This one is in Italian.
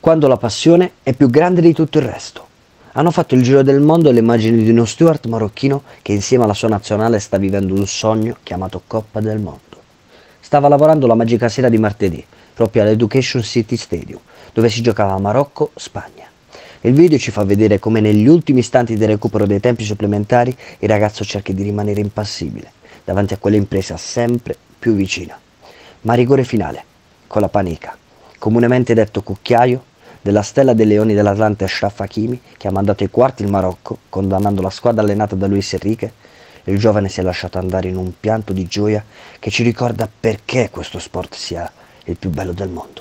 quando la passione è più grande di tutto il resto. Hanno fatto il giro del mondo le immagini di uno steward marocchino che insieme alla sua nazionale sta vivendo un sogno chiamato Coppa del Mondo. Stava lavorando la magica sera di martedì, proprio all'Education City Stadium, dove si giocava Marocco-Spagna. Il video ci fa vedere come negli ultimi istanti del recupero dei tempi supplementari il ragazzo cerchi di rimanere impassibile davanti a quell'impresa sempre più vicina. Ma rigore finale, con la panica, comunemente detto cucchiaio, della stella dei leoni dell'Atlante Ashraf Hakimi, che ha mandato ai quarti il Marocco, condannando la squadra allenata da Luis Enrique, il giovane si è lasciato andare in un pianto di gioia che ci ricorda perché questo sport sia il più bello del mondo.